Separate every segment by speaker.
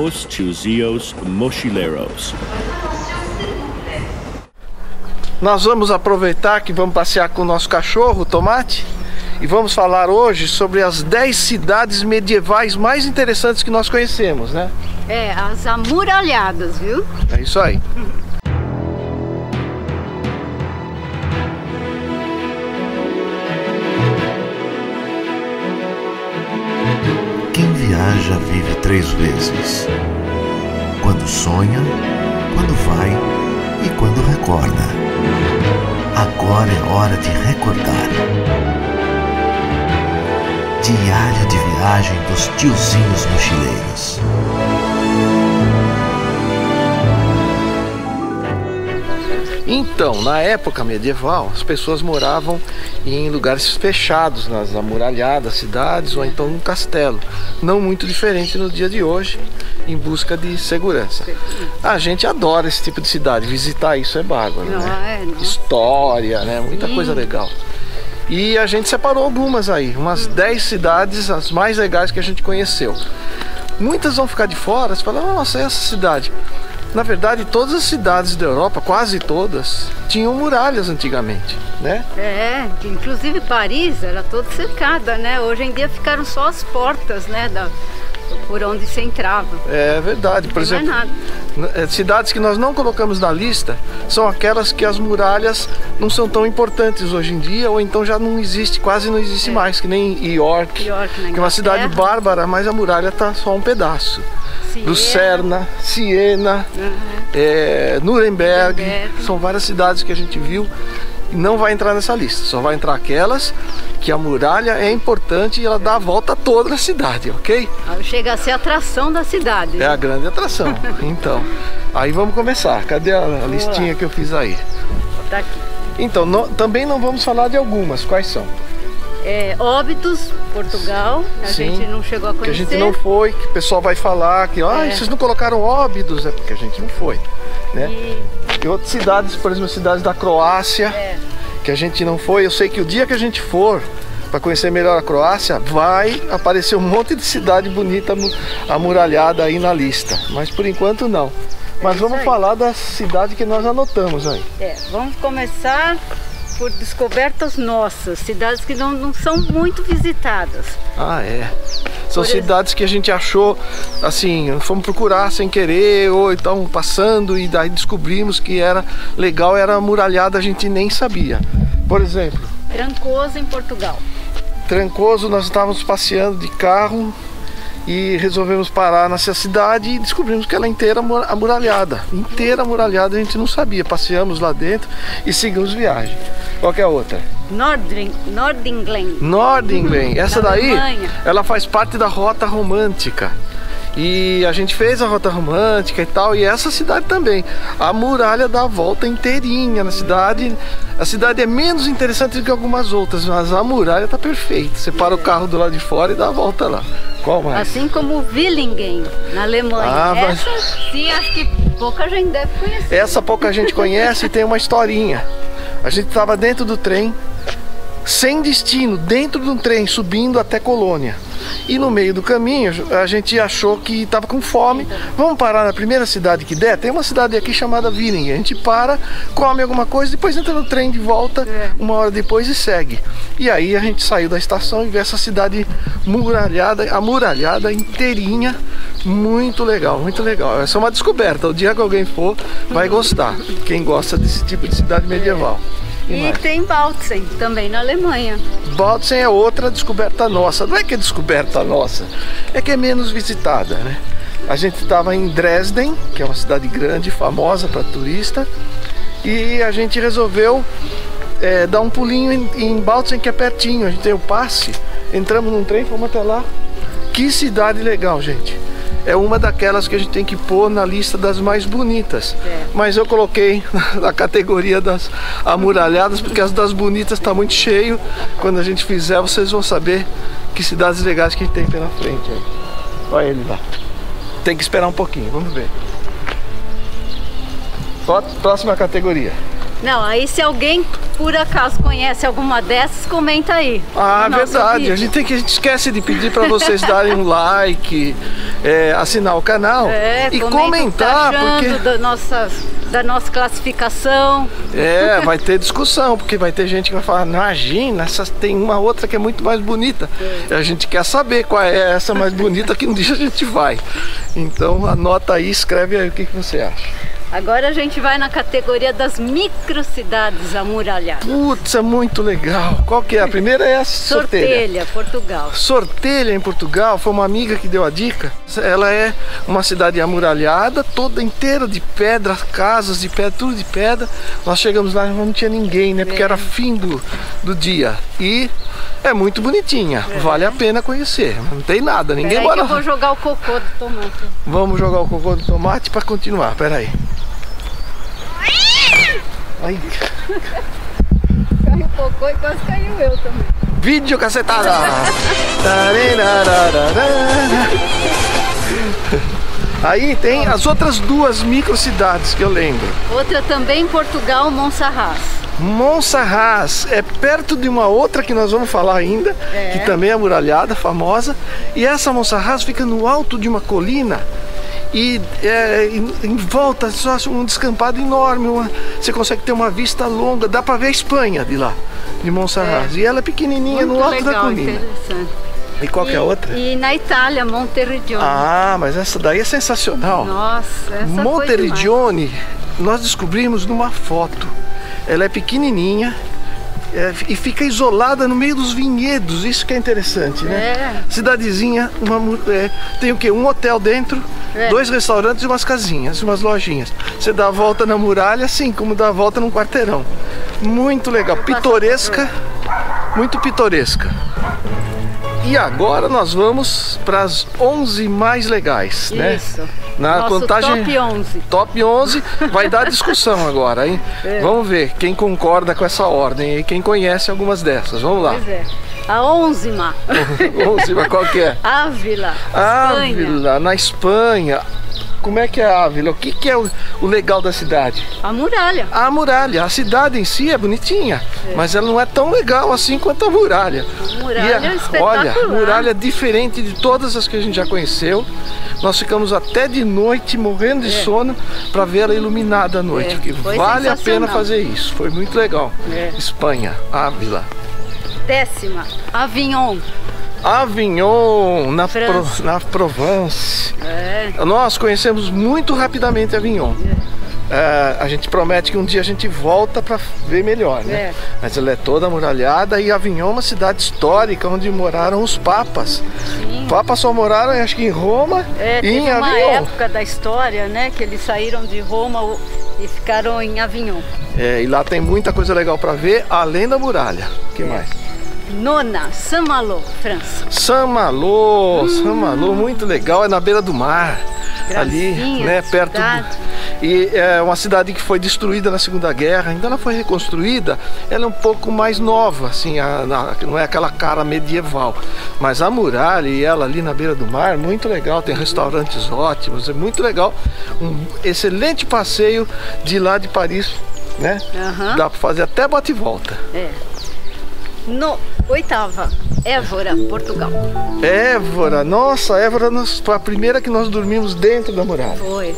Speaker 1: Os Tiozios Mochileiros.
Speaker 2: Nós vamos aproveitar que vamos passear com o nosso cachorro, Tomate, e vamos falar hoje sobre as 10 cidades medievais mais interessantes que nós conhecemos, né?
Speaker 3: É, as amuralhadas, viu?
Speaker 2: É isso aí.
Speaker 4: Viaja vive três vezes: quando sonha, quando vai e quando recorda. Agora é hora de recordar. Diário de viagem dos tiozinhos mochileiros.
Speaker 2: Então, na época medieval, as pessoas moravam em lugares fechados, nas amuralhadas cidades ou então num castelo. Não muito diferente no dia de hoje, em busca de segurança. A gente adora esse tipo de cidade, visitar isso é bárbaro,
Speaker 3: Não
Speaker 2: né?
Speaker 3: é, não.
Speaker 2: História, né? Muita
Speaker 3: Sim.
Speaker 2: coisa legal. E a gente separou algumas aí, umas 10 cidades, as mais legais que a gente conheceu. Muitas vão ficar de fora, você fala, nossa, essa cidade. Na verdade, todas as cidades da Europa, quase todas, tinham muralhas antigamente, né?
Speaker 3: É, inclusive Paris era toda cercada, né? Hoje em dia ficaram só as portas, né? Da, por onde se entrava.
Speaker 2: É verdade. Por
Speaker 3: é
Speaker 2: exemplo, eh, cidades que nós não colocamos na lista são aquelas que as muralhas não são tão importantes hoje em dia, ou então já não existe, quase não existe mais, que nem York,
Speaker 3: York, na
Speaker 2: que é uma cidade bárbara, mas a muralha tá só um pedaço. Lucerna, Siena, é, Nuremberg,
Speaker 3: Nuremberg.
Speaker 2: são várias cidades que a gente viu não vai entrar nessa lista. Só vai entrar aquelas que a muralha é importante e ela dá a volta toda na cidade, ok?
Speaker 3: Chega a ser a atração da cidade.
Speaker 2: É a grande atração. Então, aí vamos começar. Cadê a, a listinha que eu fiz aí?
Speaker 3: Tá aqui.
Speaker 2: Então, no- também não vamos falar de algumas. Quais são?
Speaker 3: É, Óbidos, Portugal. A
Speaker 2: Sim,
Speaker 3: gente não chegou a
Speaker 2: Que a
Speaker 3: conhecer.
Speaker 2: gente não foi, que o pessoal vai falar que ah,
Speaker 3: É.
Speaker 2: vocês não colocaram óbidos, é porque a gente não foi. Né?
Speaker 3: E,
Speaker 2: E outras cidades, por exemplo, cidades da Croácia,
Speaker 3: é,
Speaker 2: que a gente não foi. Eu sei que o dia que a gente for para conhecer melhor a Croácia, vai aparecer um monte de cidade bonita mu- amuralhada aí na lista. Mas por enquanto não. Mas
Speaker 3: isso
Speaker 2: vamos
Speaker 3: aí.
Speaker 2: falar da cidade que nós anotamos aí.
Speaker 3: é, vamos começar por descobertas nossas, cidades que não, não são muito visitadas.
Speaker 2: Ah, é. São
Speaker 3: Por
Speaker 2: cidades que a gente achou, assim, fomos procurar sem querer, ou então passando, e daí descobrimos que era legal, era amuralhada, a gente nem sabia. Por exemplo,
Speaker 3: Trancoso em Portugal.
Speaker 2: Trancoso, nós estávamos passeando de carro e resolvemos parar nessa cidade e descobrimos que ela é inteira amur- amuralhada. Inteira amuralhada, a gente não sabia. Passeamos lá dentro e seguimos viagem. Qual é a outra?
Speaker 3: Nordring, Nordinglen.
Speaker 2: Nordinglen. Essa
Speaker 3: Na
Speaker 2: daí,
Speaker 3: Alemanha.
Speaker 2: ela faz parte da Rota Romântica. E a gente fez a Rota Romântica e tal, e essa cidade também. A muralha dá a volta inteirinha na cidade. A cidade é menos interessante do que algumas outras, mas a muralha tá perfeita. Você para o carro do lado de fora e dá a volta lá. Qual mais?
Speaker 3: Assim como Willingen, na Alemanha.
Speaker 2: Ah, mas-
Speaker 3: Essa sim, acho que pouca gente deve conhecer.
Speaker 2: Essa pouca gente conhece e tem uma historinha. A gente estava dentro do trem, sem destino, dentro de um trem, subindo até Colônia. E no meio do caminho a gente achou que estava com fome. Vamos parar na primeira cidade que der? Tem uma cidade aqui chamada Willingen. A gente para, come alguma coisa, depois entra no trem de volta,
Speaker 3: É.
Speaker 2: uma hora depois e segue. E aí a gente saiu da estação e vê essa cidade muralhada, amuralhada inteirinha. Muito legal, muito legal. Essa é uma descoberta. O dia que alguém for, vai gostar. Quem gosta desse tipo de cidade medieval. E mais?
Speaker 3: tem Bautzen, também na Alemanha.
Speaker 2: Bautzen é outra descoberta nossa. Não é que é descoberta nossa, é que é menos visitada, né? A gente estava em Dresden, que é uma cidade grande, famosa para turista, e a gente resolveu é, dar um pulinho em, em Bautzen, que é pertinho. A gente tem o passe, entramos num trem, fomos até lá. Que cidade legal, gente. É uma daquelas que a gente tem que pôr na lista das mais bonitas.
Speaker 3: É.
Speaker 2: Mas eu coloquei na categoria das amuralhadas, porque as das bonitas está muito cheio. Quando a gente fizer, vocês vão saber que cidades legais que a gente tem pela frente. Olha ele lá. Tem que esperar um pouquinho, vamos ver. Próxima categoria.
Speaker 3: Não, aí se alguém por acaso conhece alguma dessas, comenta aí.
Speaker 2: Ah,
Speaker 3: no
Speaker 2: verdade.
Speaker 3: vídeo.
Speaker 2: A gente tem que a gente esquece de pedir para vocês darem um like, é, assinar o canal
Speaker 3: É,
Speaker 2: e comentar, porque
Speaker 3: da nossa, da nossa classificação.
Speaker 2: é, vai ter discussão, porque vai ter gente que vai falar, imagina, essa tem uma outra que é muito mais bonita. E a gente quer saber qual é essa mais bonita que um dia a gente vai. Então anota aí, escreve aí o que, que você acha.
Speaker 3: Agora a gente vai na categoria das microcidades amuralhadas.
Speaker 2: Putz, é muito legal. Qual que é? A primeira é a sorteira.
Speaker 3: Sortelha, Portugal.
Speaker 2: Sortelha em Portugal foi uma amiga que deu a dica. Ela é uma cidade amuralhada, toda inteira de pedra, casas de pedra, tudo de pedra. Nós chegamos lá e não tinha ninguém, né? Porque
Speaker 3: É.
Speaker 2: era fim do, do dia. E é muito bonitinha, vale a pena conhecer. Não tem nada, ninguém mora.
Speaker 3: eu vou jogar o cocô do tomate.
Speaker 2: Vamos jogar o cocô do tomate para continuar. Pera aí. Ai,
Speaker 3: Caiu o cocô e quase caiu eu também.
Speaker 2: vídeo cacetada. Aí tem as outras duas microcidades que eu lembro.
Speaker 3: Outra também em Portugal, Monsaraz.
Speaker 2: Monsaraz é perto de uma outra que nós vamos falar ainda,
Speaker 3: É.
Speaker 2: que também é muralhada, famosa. E essa Monsaraz fica no alto de uma colina e é, em, em volta só um descampado enorme. uma- você consegue ter uma vista longa, dá para ver a Espanha de lá, de Monsaraz. E ela é pequenininha
Speaker 3: Muito
Speaker 2: no alto da
Speaker 3: legal,
Speaker 2: colina.
Speaker 3: interessante.
Speaker 2: E qual que é a outra?
Speaker 3: E na Itália, Monteriggioni.
Speaker 2: Ah, mas essa daí é sensacional.
Speaker 3: Nossa, essa.
Speaker 2: Monteriggioni, nós descobrimos numa foto. Ela é pequenininha é, e fica isolada no meio dos vinhedos. Isso que é interessante, né?
Speaker 3: É.
Speaker 2: Cidadezinha, uma é, tem o quê? Um hotel dentro,
Speaker 3: É.
Speaker 2: dois restaurantes e umas casinhas, umas lojinhas. Você dá a volta na muralha, assim como dá a volta num quarteirão. Muito legal, pitoresca, muito pitoresca. E agora nós vamos para as 11 mais legais, né?
Speaker 3: Isso.
Speaker 2: Na
Speaker 3: Nosso
Speaker 2: contagem
Speaker 3: top 11.
Speaker 2: Top 11 vai dar discussão agora, hein?
Speaker 3: É.
Speaker 2: Vamos ver quem concorda com essa ordem e quem conhece algumas dessas. Vamos lá.
Speaker 3: Pois é. A onzima.
Speaker 2: 11, mas qual que é?
Speaker 3: Ávila, Espanha.
Speaker 2: Ávila, na Espanha. Como é que é a Ávila? O que, que é o, o legal da cidade?
Speaker 3: A muralha.
Speaker 2: A muralha. A cidade em si é bonitinha, mas ela não é tão legal assim quanto a muralha.
Speaker 3: A muralha
Speaker 2: E a-
Speaker 3: é espetacular.
Speaker 2: Olha, muralha é diferente de todas as que a gente já conheceu. Nós ficamos até de noite morrendo de sono para ver ela iluminada à noite.
Speaker 3: É,
Speaker 2: porque vale a pena fazer isso. Foi muito legal.
Speaker 3: É.
Speaker 2: Espanha, Ávila.
Speaker 3: Décima, Avignon.
Speaker 2: Avignon, na, Pro, na Provence.
Speaker 3: É.
Speaker 2: Nós conhecemos muito rapidamente Avignon. É, a gente promete que um dia a gente volta para ver melhor, né?
Speaker 3: É.
Speaker 2: Mas ela é toda amuralhada e Avignon é uma cidade histórica onde moraram os papas.
Speaker 3: Sim.
Speaker 2: Papas só moraram, acho que em Roma
Speaker 3: É,
Speaker 2: e em
Speaker 3: uma
Speaker 2: Avignon.
Speaker 3: época da história, né, que eles saíram de Roma e ficaram em Avignon.
Speaker 2: É, e lá tem muita coisa legal para ver, além da muralha. O que mais?
Speaker 3: Nona, Saint-Malo, França.
Speaker 2: Saint-Malo, Saint-Malo, muito legal, é na beira do mar. ali,
Speaker 3: Gracinha,
Speaker 2: né, perto do... E é uma cidade que foi destruída na Segunda Guerra, ainda ela foi reconstruída, ela é um pouco mais nova, assim, a- na- não é aquela cara medieval. Mas a muralha e ela ali na beira do mar, muito legal, tem restaurantes ótimos, é muito legal. Um excelente passeio de lá de Paris, né?
Speaker 3: Aham.
Speaker 2: Dá para fazer até bate e volta.
Speaker 3: É. No, oitava, Évora, Portugal.
Speaker 2: Évora, nossa, Évora nós- foi a primeira que nós dormimos dentro da muralha.
Speaker 3: Foi.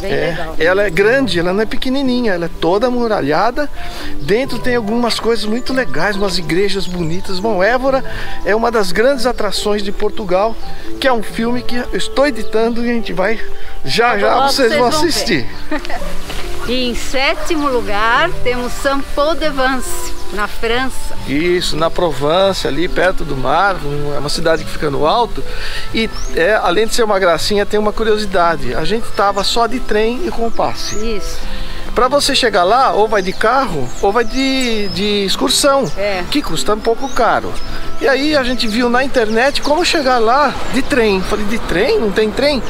Speaker 3: Bem
Speaker 2: É,
Speaker 3: legal.
Speaker 2: ela é grande, ela não é pequenininha, ela é toda amuralhada. Dentro tem algumas coisas muito legais, umas igrejas bonitas. Bom, Évora é uma das grandes atrações de Portugal, que é um filme que eu estou editando e a gente vai já já vocês,
Speaker 3: vocês
Speaker 2: vão assistir.
Speaker 3: E em sétimo lugar temos Saint-Paul-de-Vence, na França.
Speaker 2: Isso, na Provence, ali perto do mar, é uma cidade que fica no alto. E é, além de ser uma gracinha, tem uma curiosidade. A gente estava só de trem e com passe.
Speaker 3: Isso.
Speaker 2: Para você chegar lá, ou vai de carro, ou vai de, de excursão,
Speaker 3: É.
Speaker 2: que custa um pouco caro. E aí a gente viu na internet como chegar lá de trem. Falei, de trem? Não tem trem?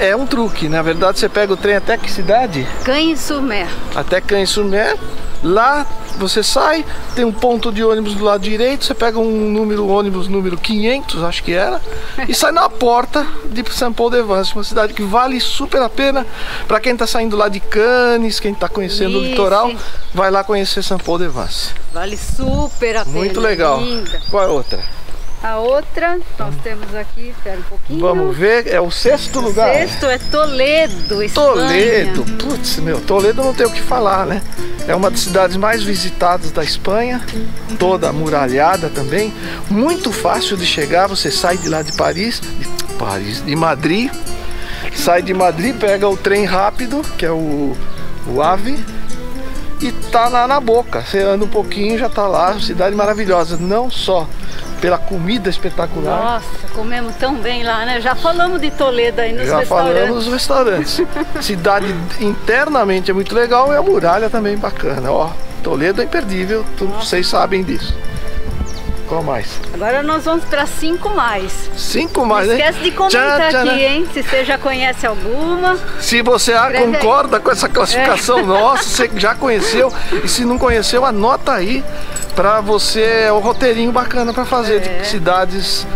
Speaker 2: É um truque. Na verdade, você pega o trem até que cidade?
Speaker 3: Cannes-sur-Mer.
Speaker 2: Até Cannes-sur-Mer. Lá você sai, tem um ponto de ônibus do lado direito, você pega um número ônibus número 500, acho que era, e sai na porta de São Paulo de Vence, uma cidade que vale super a pena para quem está saindo lá de Cannes, quem está conhecendo
Speaker 3: Isso.
Speaker 2: o litoral, vai lá conhecer São Paulo de Vence.
Speaker 3: Vale super a pena.
Speaker 2: Muito legal.
Speaker 3: Linda.
Speaker 2: Qual é a outra?
Speaker 3: A outra, nós temos aqui, espera um pouquinho.
Speaker 2: Vamos ver, é o sexto lugar.
Speaker 3: Sexto é Toledo, Espanha.
Speaker 2: Toledo, putz, meu, Toledo não tem o que falar, né? É uma das cidades mais visitadas da Espanha, toda amuralhada também, muito fácil de chegar. Você sai de lá de Paris, de Paris, de Madrid, sai de Madrid, pega o trem rápido, que é o, o AVE, e tá lá na boca. Você anda um pouquinho, já tá lá, cidade maravilhosa, não só pela comida espetacular.
Speaker 3: Nossa, comemos tão bem lá, né? Já falamos de Toledo aí nos
Speaker 2: Já
Speaker 3: restaurantes.
Speaker 2: falamos dos restaurantes. Cidade internamente é muito legal e a muralha também bacana. Ó, Toledo é imperdível, tu- vocês sabem disso. Qual mais?
Speaker 3: Agora nós vamos para cinco mais.
Speaker 2: Cinco mais,
Speaker 3: Não
Speaker 2: hein?
Speaker 3: esquece de comentar
Speaker 2: Tchan, tchan,
Speaker 3: aqui, hein? Se você já conhece alguma.
Speaker 2: Se você ah,
Speaker 3: Escreve aí.
Speaker 2: concorda com essa classificação nossa, você já conheceu. E se não conheceu, anota aí pra você é o roteirinho bacana pra fazer
Speaker 3: É.
Speaker 2: de cidades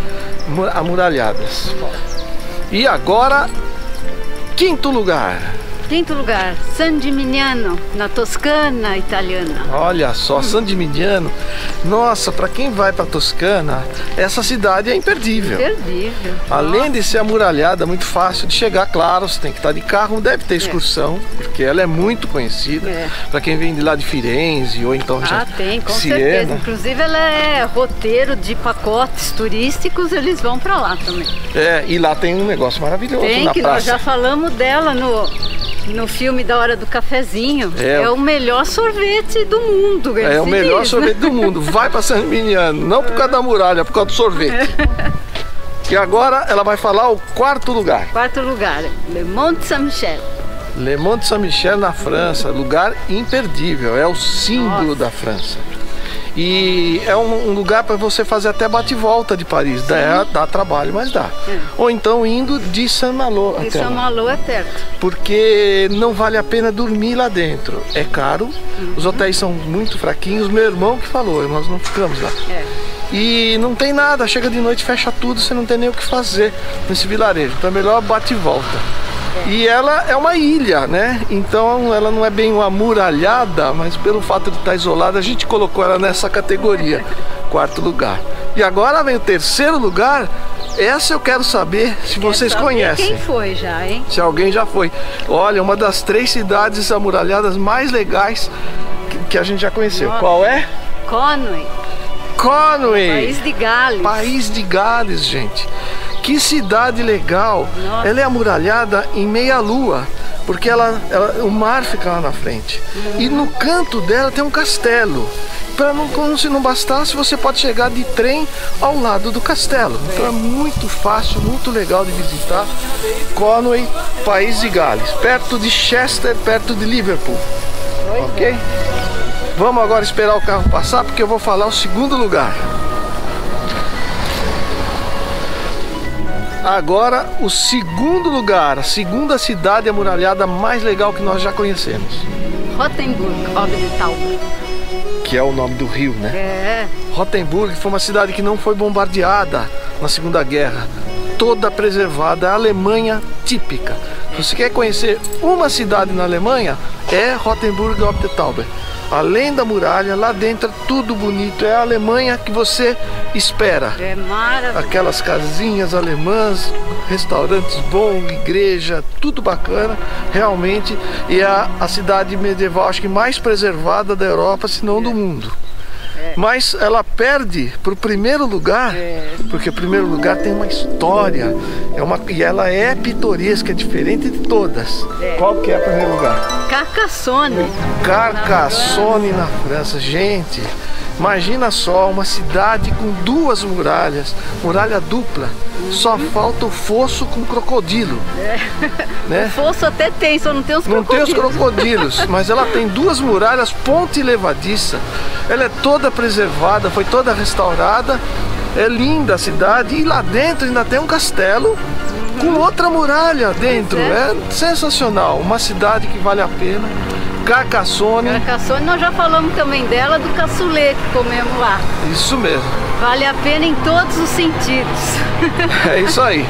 Speaker 2: mu- amuralhadas. E agora, quinto lugar.
Speaker 3: Quinto lugar, San Gimignano, na Toscana italiana.
Speaker 2: Olha só, San Gimignano. Nossa, para quem vai para Toscana, essa cidade é imperdível.
Speaker 3: Perdível.
Speaker 2: Além de ser amuralhada, muito fácil de chegar, claro, você tem que estar de carro, deve ter excursão, porque ela é muito conhecida.
Speaker 3: É.
Speaker 2: Para quem vem de lá de Firenze ou então já
Speaker 3: Ah, tem, com
Speaker 2: Siena.
Speaker 3: certeza. Inclusive, ela é roteiro de pacotes turísticos, eles vão para lá também.
Speaker 2: É, e lá tem um negócio maravilhoso
Speaker 3: Tem,
Speaker 2: na
Speaker 3: que nós
Speaker 2: praça.
Speaker 3: já falamos dela no, no filme da Hora do Cafezinho.
Speaker 2: É.
Speaker 3: É, o melhor sorvete do mundo.
Speaker 2: É o melhor
Speaker 3: diz,
Speaker 2: sorvete do mundo. Vai para San Gimignano, não por causa da muralha, por causa do sorvete. E agora ela vai falar o quarto lugar.
Speaker 3: Quarto lugar, Le Mont Saint-Michel.
Speaker 2: Le Mont Saint-Michel na França, lugar imperdível, é o símbolo da França. E é um, um lugar para você fazer até bate-volta de Paris. Dá, dá trabalho, mas dá.
Speaker 3: É.
Speaker 2: Ou então indo de Saint-Malo até lá.
Speaker 3: Saint-Malo é perto.
Speaker 2: Porque não vale a pena dormir lá dentro. É caro, os hotéis são muito fraquinhos. Meu irmão que falou, nós não ficamos lá.
Speaker 3: É.
Speaker 2: E não tem nada, chega de noite, fecha tudo, você não tem nem o que fazer nesse vilarejo. Então é melhor bate e volta. E ela é uma ilha, né? Então ela não é bem uma muralhada, mas pelo fato de estar isolada, a gente colocou ela nessa categoria, quarto lugar. E agora vem o terceiro lugar. Essa eu quero saber se vocês
Speaker 3: Quer saber
Speaker 2: conhecem.
Speaker 3: Quem foi já, hein?
Speaker 2: Se alguém já foi. Olha, uma das três cidades amuralhadas mais legais que, que a gente já conheceu.
Speaker 3: Nossa.
Speaker 2: Qual é?
Speaker 3: Conway,
Speaker 2: Conway.
Speaker 3: País de Gales.
Speaker 2: País de Gales, gente. Que cidade legal.
Speaker 3: Nossa.
Speaker 2: Ela é amuralhada em meia lua, porque ela, ela- o mar fica lá na frente. E no canto dela tem um castelo. Para não, como se não bastasse, você pode chegar de trem ao lado do castelo. Então é muito fácil, muito legal de visitar. Conway, País de Gales, perto de Chester, perto de Liverpool. Ok? Vamos agora esperar o carro passar, porque eu vou falar o segundo lugar. Agora, o segundo lugar, a segunda cidade amuralhada mais legal que nós já conhecemos,
Speaker 3: Rottenburg, ob de Tauber.
Speaker 2: que é o nome do rio, né?
Speaker 3: É,
Speaker 2: Rottenburg foi uma cidade que não foi bombardeada na Segunda Guerra, toda preservada, a Alemanha típica. Se você quer conhecer uma cidade na Alemanha, é Rottenburg ob der Tauber. Além da muralha, lá dentro é tudo bonito, é a Alemanha que você espera.
Speaker 3: é maravilhoso.
Speaker 2: Aquelas casinhas alemãs, restaurantes bons, igreja, tudo bacana, realmente. E é a, a cidade medieval, acho que mais preservada da Europa, se não do mundo. Mas ela perde para o primeiro lugar, porque o primeiro lugar tem uma história, é uma, e ela é pitoresca, é diferente de todas. Qual que é o primeiro lugar?
Speaker 3: Carcassonne.
Speaker 2: Carcassonne na França. Gente, imagina só uma cidade com duas muralhas, muralha dupla. Só falta o fosso com crocodilo. Né?
Speaker 3: Fosso até tem, só não tem os
Speaker 2: Não tem os
Speaker 3: crocodilos.
Speaker 2: crocodilos, mas ela tem duas muralhas, ponte levadiça. Ela é toda preservada, foi toda restaurada. É linda a cidade e lá dentro ainda tem um castelo com outra muralha dentro.
Speaker 3: Pois
Speaker 2: É sensacional, uma cidade que vale a pena. Carcassone.
Speaker 3: Carcassone, nós já falamos também dela, do caçulê que comemos lá.
Speaker 2: Isso mesmo.
Speaker 3: Vale a pena em todos os sentidos.
Speaker 2: É isso aí.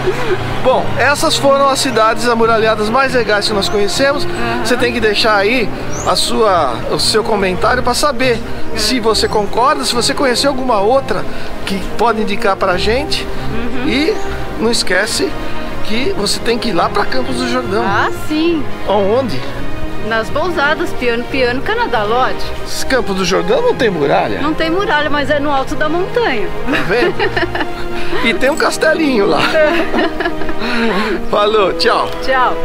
Speaker 2: Bom, essas foram as cidades amuralhadas mais legais que nós conhecemos. Uhum. Você tem que deixar aí a sua, o seu comentário para saber uhum. se você concorda, se você conheceu alguma outra que pode indicar para a gente. Uhum. E não esquece que você tem que ir lá para Campos do Jordão.
Speaker 3: Ah, sim.
Speaker 2: Aonde?
Speaker 3: Nas Bousadas, Piano Piano, Canadá Lodge.
Speaker 2: Campos do Jordão não tem muralha?
Speaker 3: Não tem muralha, mas é no alto da montanha.
Speaker 2: Tá vendo? e tem um castelinho lá. Falou, tchau.
Speaker 3: Tchau.